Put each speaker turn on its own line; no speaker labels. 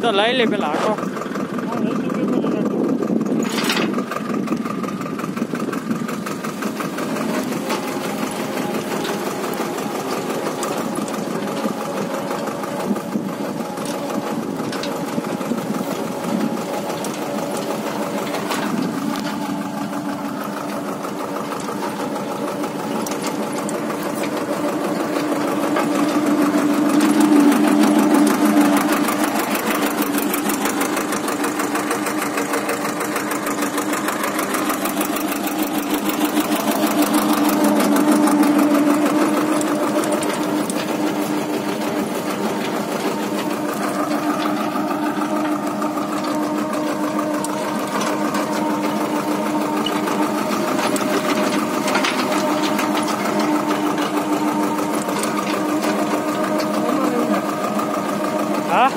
再来一粒别拉。啊，